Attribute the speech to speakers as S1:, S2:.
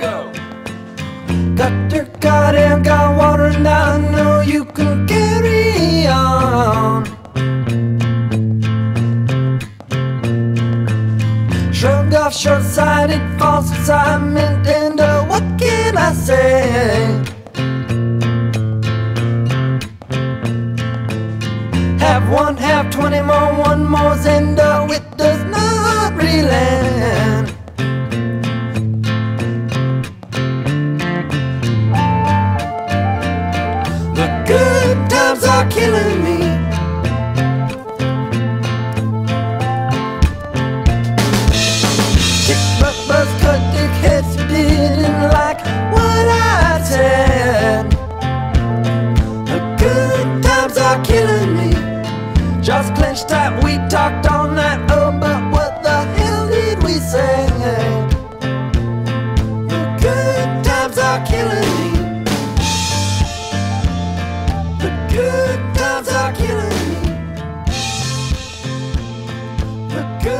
S1: go. Got your goddamn got water and I know you can carry on. Shrug off short-sighted false excitement and uh, what can I say? Have one, have twenty more, one more's and uh, it does The good times are killing me. Kick butt, buzz cut dick heads didn't like what I said. The good times are killing me. Just clenched up, we talked. good.